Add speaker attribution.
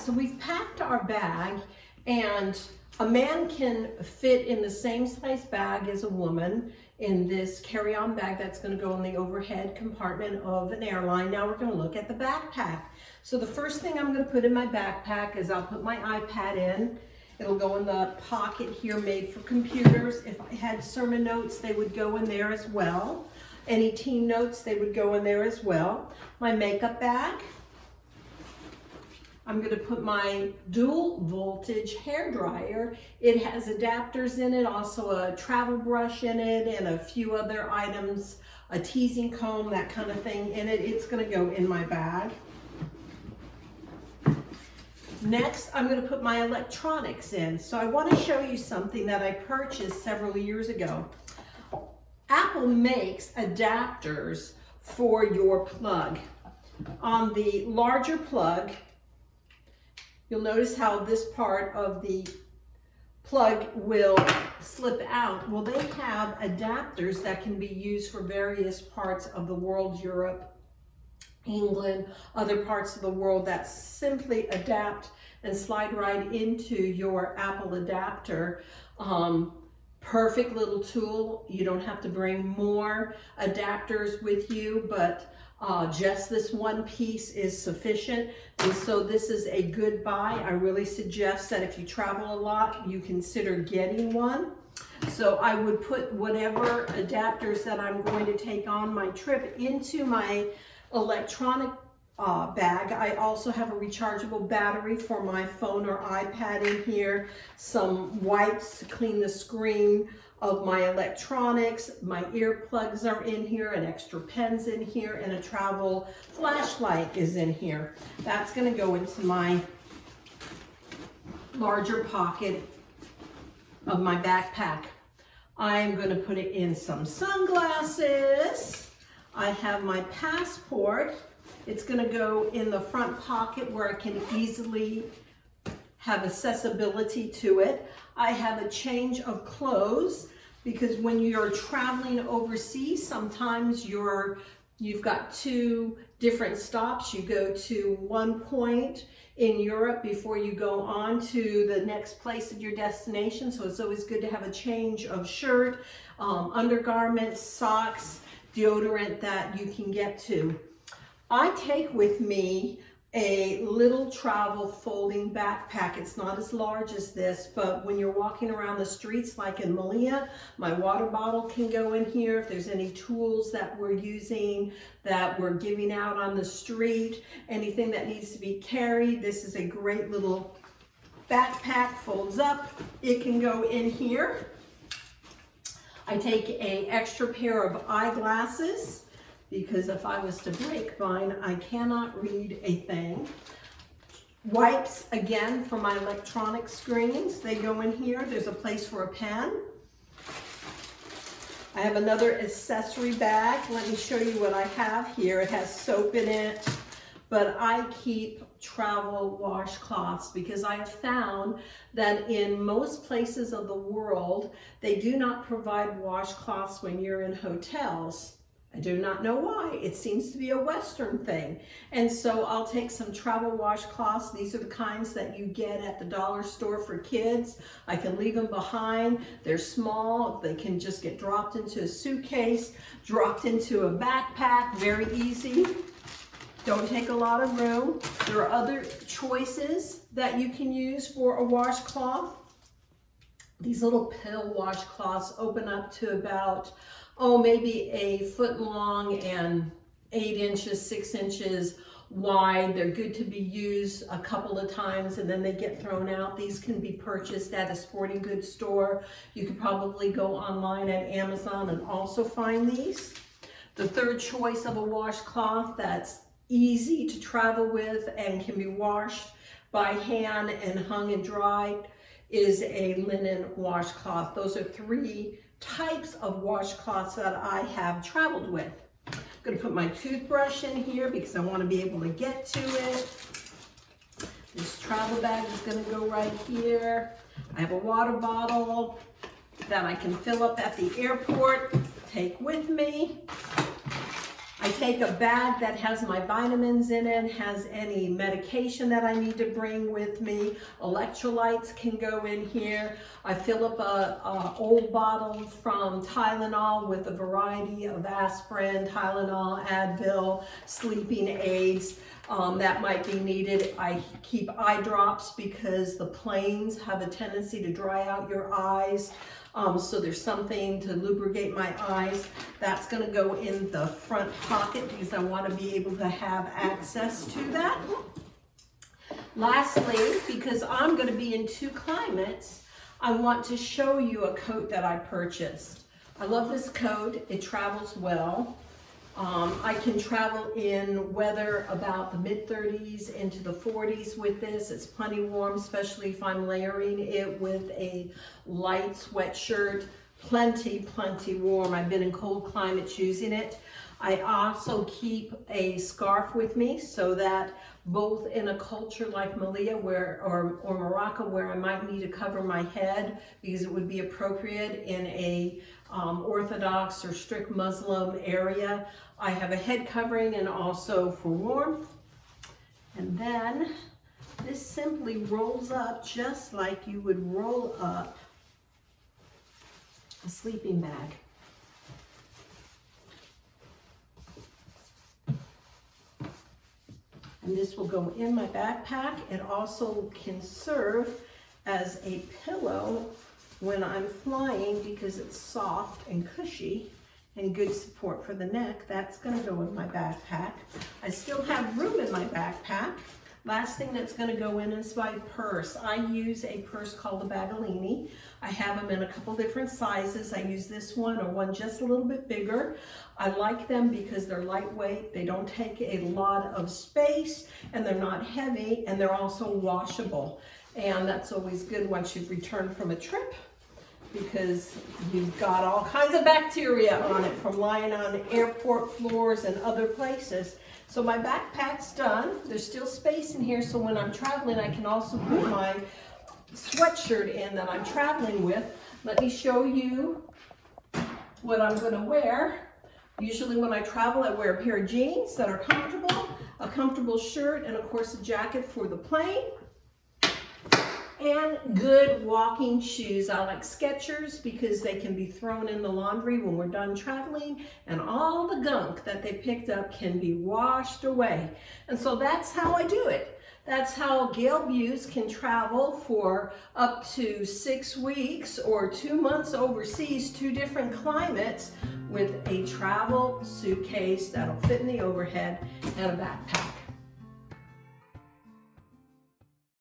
Speaker 1: so we've packed our bag and a man can fit in the same size bag as a woman in this carry-on bag that's gonna go in the overhead compartment of an airline. Now we're gonna look at the backpack. So the first thing I'm gonna put in my backpack is I'll put my iPad in. It'll go in the pocket here made for computers. If I had sermon notes, they would go in there as well. Any team notes, they would go in there as well. My makeup bag, I'm gonna put my dual voltage hair dryer. It has adapters in it, also a travel brush in it, and a few other items, a teasing comb, that kind of thing in it. It's gonna go in my bag. Next, I'm gonna put my electronics in. So I wanna show you something that I purchased several years ago. Apple makes adapters for your plug. On the larger plug, You'll notice how this part of the plug will slip out. Well, they have adapters that can be used for various parts of the world, Europe, England, other parts of the world that simply adapt and slide right into your Apple adapter. Um, perfect little tool. You don't have to bring more adapters with you, but uh, just this one piece is sufficient. And so this is a good buy. I really suggest that if you travel a lot, you consider getting one. So I would put whatever adapters that I'm going to take on my trip into my electronic uh, bag. I also have a rechargeable battery for my phone or iPad in here, some wipes to clean the screen, of my electronics. My earplugs are in here, an extra pen's in here, and a travel flashlight is in here. That's gonna go into my larger pocket of my backpack. I'm gonna put it in some sunglasses. I have my passport. It's gonna go in the front pocket where I can easily have accessibility to it. I have a change of clothes because when you're traveling overseas, sometimes you're, you've got two different stops. You go to one point in Europe before you go on to the next place of your destination. So it's always good to have a change of shirt, um, undergarments, socks, deodorant that you can get to. I take with me a little travel folding backpack. It's not as large as this, but when you're walking around the streets like in Malia, my water bottle can go in here. If there's any tools that we're using that we're giving out on the street, anything that needs to be carried, this is a great little backpack, folds up. It can go in here. I take a extra pair of eyeglasses because if I was to break mine, I cannot read a thing. Wipes, again, for my electronic screens. They go in here. There's a place for a pen. I have another accessory bag. Let me show you what I have here. It has soap in it, but I keep travel washcloths because I have found that in most places of the world, they do not provide washcloths when you're in hotels. I do not know why. It seems to be a Western thing. And so I'll take some travel washcloths. These are the kinds that you get at the dollar store for kids. I can leave them behind. They're small. They can just get dropped into a suitcase, dropped into a backpack, very easy. Don't take a lot of room. There are other choices that you can use for a washcloth. These little pill washcloths open up to about oh, maybe a foot long and eight inches, six inches wide. They're good to be used a couple of times and then they get thrown out. These can be purchased at a sporting goods store. You could probably go online at Amazon and also find these. The third choice of a washcloth that's easy to travel with and can be washed by hand and hung and dried is a linen washcloth. Those are three types of washcloths that I have traveled with. I'm gonna put my toothbrush in here because I wanna be able to get to it. This travel bag is gonna go right here. I have a water bottle that I can fill up at the airport, take with me. I take a bag that has my vitamins in it, has any medication that I need to bring with me. Electrolytes can go in here. I fill up a, a old bottle from Tylenol with a variety of aspirin, Tylenol, Advil, sleeping aids um, that might be needed. I keep eye drops because the planes have a tendency to dry out your eyes. Um, so there's something to lubricate my eyes. That's gonna go in the front pocket because I wanna be able to have access to that. Lastly, because I'm gonna be in two climates, I want to show you a coat that I purchased. I love this coat, it travels well. Um, I can travel in weather about the mid 30s into the 40s with this. It's plenty warm, especially if I'm layering it with a light sweatshirt. Plenty, plenty warm. I've been in cold climates using it. I also keep a scarf with me so that both in a culture like Malia where, or, or Morocco where I might need to cover my head because it would be appropriate in a um, Orthodox or strict Muslim area. I have a head covering and also for warmth. And then this simply rolls up just like you would roll up a sleeping bag. And this will go in my backpack. It also can serve as a pillow when I'm flying because it's soft and cushy and good support for the neck. That's gonna go in my backpack. I still have room in my backpack. Last thing that's gonna go in is my purse. I use a purse called a Baggallini. I have them in a couple different sizes. I use this one or one just a little bit bigger. I like them because they're lightweight, they don't take a lot of space, and they're not heavy, and they're also washable. And that's always good once you've returned from a trip because you've got all kinds of bacteria on it from lying on airport floors and other places. So my backpack's done. There's still space in here, so when I'm traveling, I can also put my sweatshirt in that I'm traveling with. Let me show you what I'm gonna wear. Usually when I travel, I wear a pair of jeans that are comfortable, a comfortable shirt, and of course a jacket for the plane and good walking shoes. I like Skechers because they can be thrown in the laundry when we're done traveling and all the gunk that they picked up can be washed away. And so that's how I do it. That's how Gail Buse can travel for up to six weeks or two months overseas, two different climates with a travel suitcase that'll fit in the overhead and a backpack.